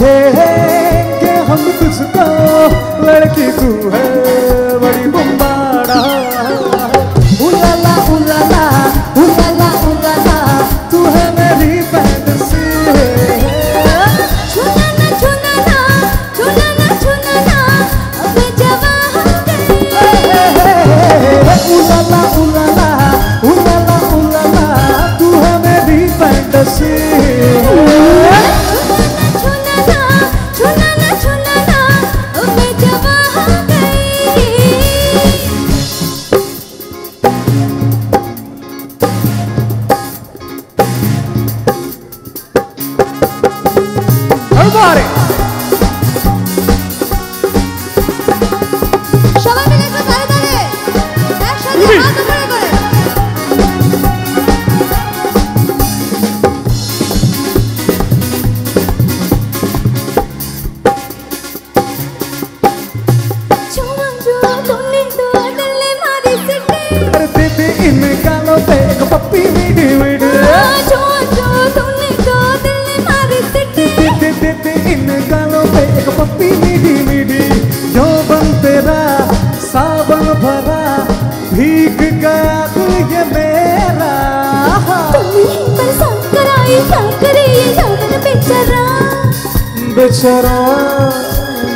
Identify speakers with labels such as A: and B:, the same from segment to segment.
A: छेड़ेंगे हम तुझको लड़की तू है बड़ी बुम्बाड़ा। उलाला उलाला उलाला उलाला तू है मेरी फैंटेसी उलाला उलाला उलाला उलाला तू है मेरी fantasy
B: Cuore! Baby in the gallop,
A: take a puppy, we do it. Puppy मीठी मीठी जो बन तेरा सावन भरा भीग गया दिल ये मेरा।
B: बेचारा
A: बेचारा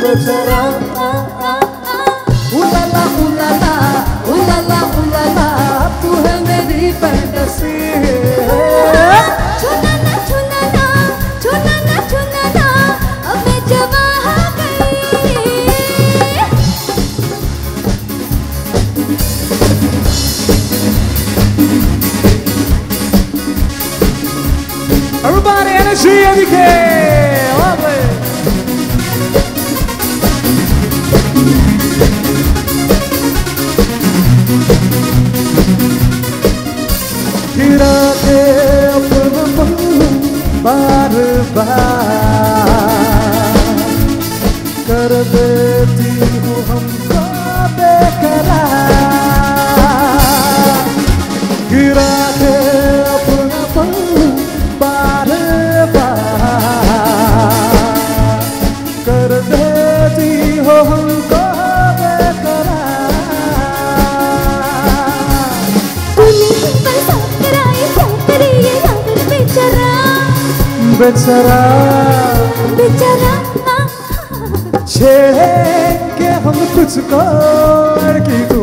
A: बेचारा। उलाला उलाला उलाला उलाला, तू है मेरी fantasy. Bar Energia de quem? हमको
B: बेचारा।
A: बेचारा।
B: छेड़
A: के हम कुछ कर को